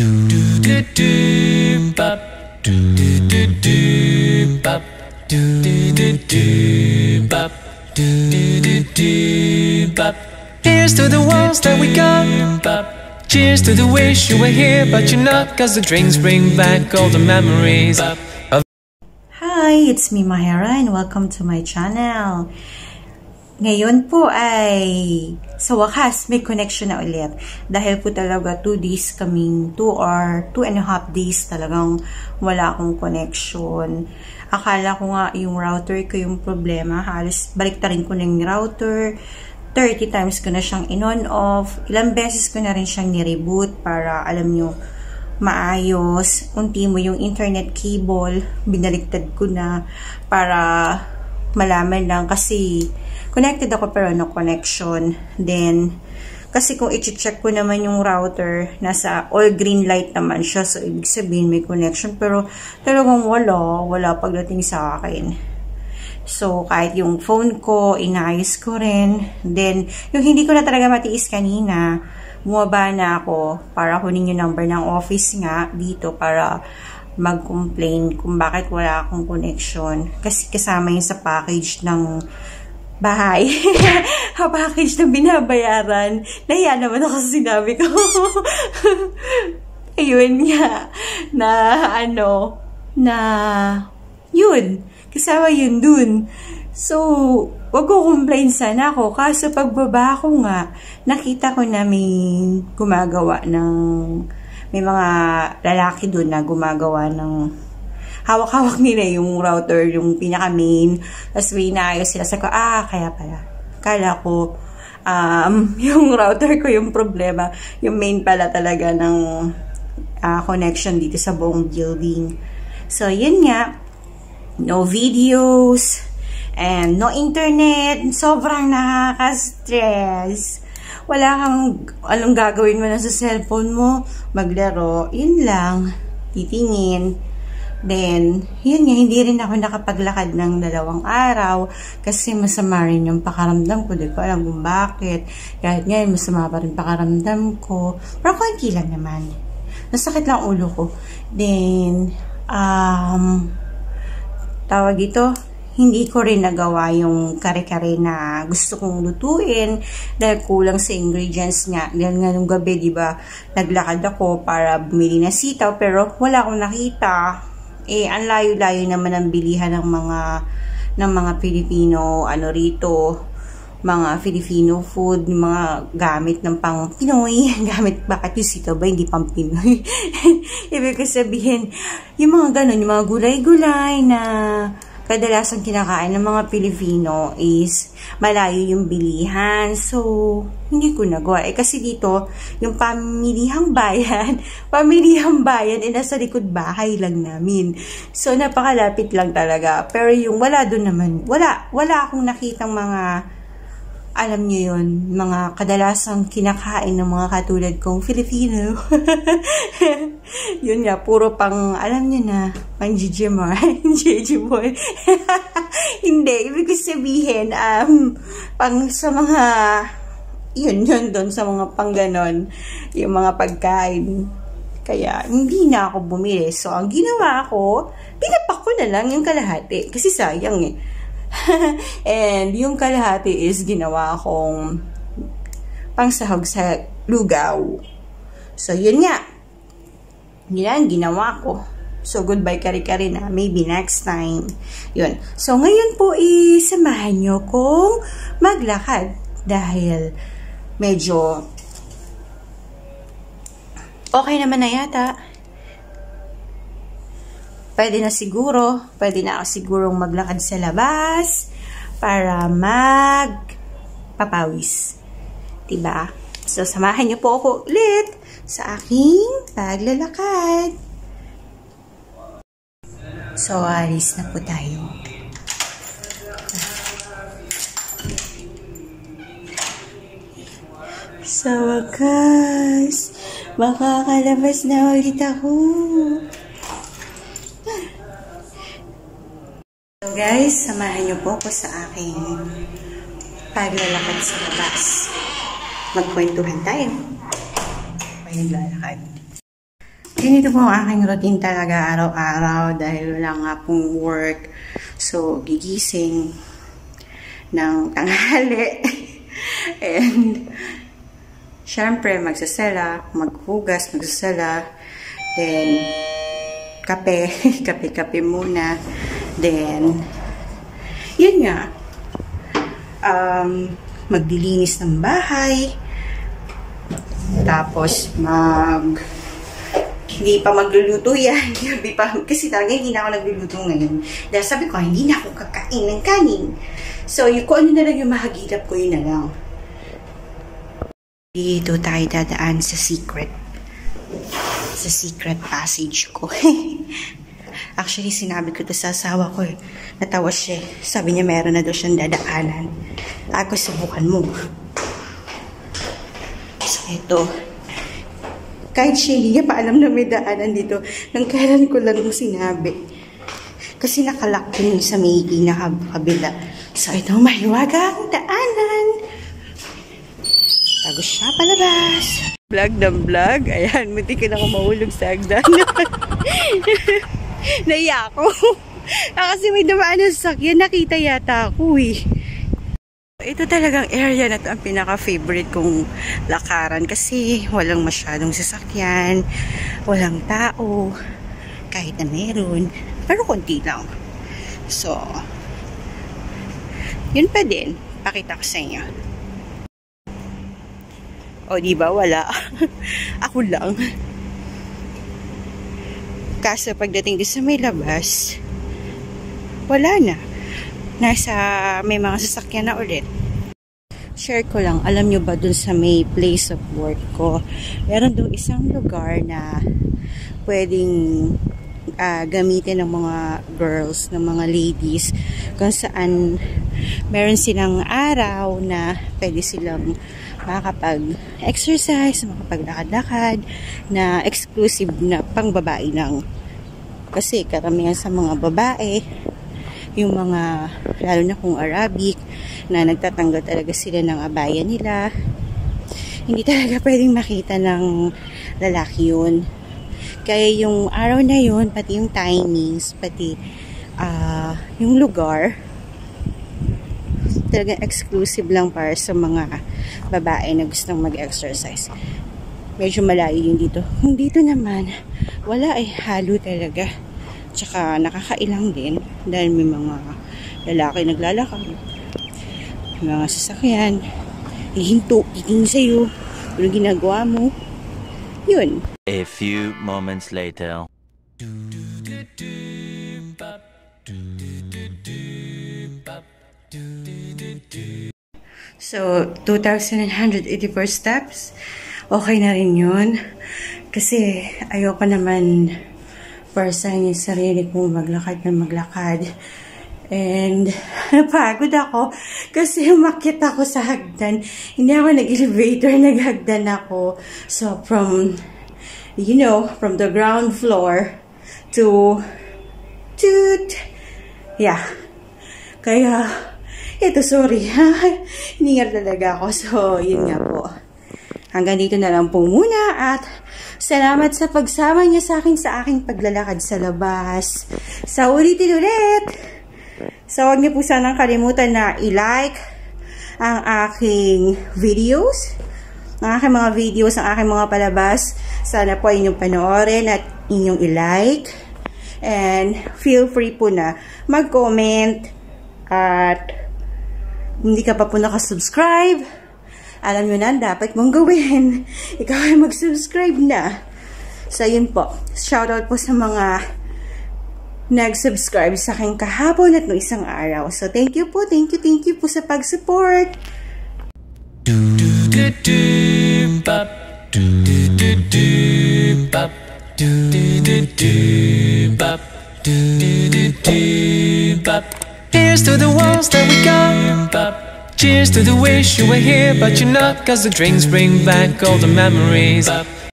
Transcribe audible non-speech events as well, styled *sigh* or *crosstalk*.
do do do bop do do do bop do do do bop do do do bop Here's to the ones that we got Cheers to the wish you were here but you're not Cause the drinks bring back all the memories Hi, it's me Mahera and welcome to my channel. Ngayon po ay sa wakas may connection na ulit. Dahil po talaga 2 days kaming, 2 or 2 and a half days talagang wala akong connection. Akala ko nga yung router ko yung problema. Halos baliktarin ko na yung router. 30 times ko na siyang in-on off. Ilang beses ko na rin siyang ni-reboot para alam nyo maayos. Unti mo yung internet cable. Binaliktad ko na para malaman lang kasi connected ako pero no connection. Then, kasi kung i-check ko naman yung router, nasa all green light naman siya. So, ibig sabihin may connection. Pero, talagang wala. Wala pagdating sa akin. So, kahit yung phone ko, inayos ko rin. Then, yung hindi ko na talaga matiis kanina, bumaba na ako para kunin yung number ng office nga dito para mag-complain kung bakit wala akong connection. Kasi kasama yun sa package ng bahay. *laughs* package na binabayaran. Nahiya naman ako sa sinabi ko. *laughs* Ayun nga. Na ano, na yun. Kasama yun dun. So, wag ko complain sana ako. Kaso pagbaba ko nga, nakita ko na may gumagawa ng may mga lalaki doon na gumagawa ng hawak-hawak nila yung router, yung pinaka-main. Tapos may inaayos sila. Sabi ko, ah, kaya pala. Kala ko, um, *laughs* yung router ko yung problema. Yung main pala talaga ng uh, connection dito sa buong building. So, yun nga. No videos. And no internet. Sobrang nakaka-stress wala kang anong gagawin mo na sa cellphone mo, maglaro, yun lang, titingin. Then, yun nga, hindi rin ako nakapaglakad ng dalawang araw kasi masama rin yung pakaramdam ko. Di ko alam kung bakit. Kahit ngayon, masama pa rin pakaramdam ko. Pero konti lang naman. Nasakit lang ulo ko. Then, um, tawag ito, hindi ko rin nagawa yung kare-kare na gusto kong lutuin dahil kulang sa ingredients nga. Dahil nga nung gabi, di ba, naglakad ako para bumili na sitaw pero wala akong nakita. Eh, ang layo-layo naman ang bilihan ng mga ng mga Pilipino, ano rito, mga Filipino food, mga gamit ng pang Pinoy, *laughs* gamit, bakit yung sitaw ba, hindi pang Pinoy? *laughs* Ibig ko sabihin, yung mga ganun, yung mga gulay-gulay na kadalasang kinakain ng mga Pilipino is malayo yung bilihan. So, hindi ko nagawa. Eh, kasi dito, yung pamilihang *laughs* bayan, pamilihang bayan, eh, nasa likod bahay lang namin. So, napakalapit lang talaga. Pero yung wala doon naman, wala, wala akong nakitang mga alam niyo yun, mga kadalasang kinakain ng mga katulad kong Filipino. *laughs* yun nga, puro pang, alam niyo na, pang Gigimar, Gigimor. *laughs* *laughs* Hindi, ibig sabihin, um, pang sa mga, yun, yun doon, sa mga pang ganon, yung mga pagkain. Kaya, hindi na ako bumili. So, ang ginawa ko, pinapak ko na lang yung kalahati. Kasi sayang eh *laughs* And yung kalahati is ginawa kong pangsahog sa lugaw. So, yun nga. Yun ang ginawa ko. So, goodbye kari-kari na. Maybe next time. Yun. So, ngayon po, isamahan nyo kong maglakad. Dahil medyo okay naman na yata pwede na siguro, pwede na ako sigurong maglakad sa labas para mag papawis. Diba? So, samahan niyo po ako ulit sa aking paglalakad. So, alis na po tayo. Sa wakas, makakalabas na ulit ako. Guys, samahan niyo po ako sa aking paglalakad sa labas. Magkwentuhan tayo. May naglalakad. Ganito po ang aking routine talaga araw-araw dahil wala nga pong work. So, gigising ng tanghali. *laughs* And, syempre, magsasala, maghugas, magsasala. Then, kape. *laughs* Kape-kape muna. Then, yun nga. Um, maglilinis ng bahay. Tapos, mag hindi pa magluluto yan. *laughs* Hindi pa, kasi talaga hindi na ako nagluluto ngayon. Dahil sabi ko, hindi na ako kakain ng kanin. So, yung kung ano na lang yung mahagilap ko, yun na lang. Dito tayo dadaan sa secret. Sa secret passage ko. *laughs* Actually, sinabi ko to sa asawa ko eh. Natawa siya. Sabi niya meron na daw siyang dadaanan. Ako, subukan mo. So, ito kahit siya hindi niya pa alam na may daanan dito, nang kailan ko lang sinabi. Kasi nakalak din sa may kabila. So, ito, mahiwagang daanan. Bago siya palabas. Vlog ng vlog. Ayan, munti ka na ako mahulog sa agdan. *laughs* *laughs* Naiya ako. *laughs* ah, kasi may dumaan na sasakyan. Nakita yata ako eh. Ito talagang area na to ang pinaka-favorite kong lakaran kasi walang masyadong sasakyan, walang tao, kahit na meron, pero konti lang. So, yun pa din, pakita ko sa inyo. O, di ba wala? *laughs* Ako lang. Kaso pagdating din sa may labas, wala na nasa may mga sasakyan na ulit. Share ko lang, alam nyo ba dun sa may place of work ko, meron dun isang lugar na pwedeng uh, gamitin ng mga girls, ng mga ladies, kung saan meron silang araw na pwede silang makakapag-exercise, makapaglakad-lakad, na exclusive na pang babae lang. Kasi karamihan sa mga babae, yung mga, lalo na kung Arabic, na nagtatanggal talaga sila ng abaya nila. Hindi talaga *laughs* pwedeng makita ng lalaki yun. Kaya yung araw na yun, pati yung timings, pati uh, yung lugar, talaga exclusive lang para sa mga babae na gustong mag-exercise. Medyo malayo yung dito. Kung dito naman, wala ay halo talaga Tsaka nakakailang din dahil may mga lalaki naglalakad. May mga sasakyan. Hihinto, titingin sa'yo. Ano ginagawa mo? Yun. A few moments later. So, 2,984 steps. Okay na rin yun. Kasi ayoko naman person yung sarili kong maglakad na maglakad. And, *laughs* napagod ako kasi umakit ako sa hagdan. Hindi ako nag-elevator, *laughs* naghagdan ako. So, from, you know, from the ground floor to, to, yeah. Kaya, ito, sorry. *laughs* Hiningal talaga ako. So, yun nga po. Hanggang dito na lang po muna at Salamat sa pagsama niyo sa akin sa aking paglalakad sa labas. Sa ulitin ulit! So, huwag niyo po sanang kalimutan na i-like ang aking videos, ang aking mga videos, ang aking mga palabas. Sana po inyong panoorin at inyong i-like. And feel free po na mag-comment at hindi ka pa po nakasubscribe, alam nyo na, dapat mong gawin. *laughs* Ikaw ay mag-subscribe na. So, yun po. Shoutout po sa mga nag-subscribe sa akin kahapon at no isang araw. So, thank you po, thank you, thank you po sa pag-support. Here's to the walls that we got. Cheers to the wish you were here, but you're not. Cause the drinks bring back all the memories.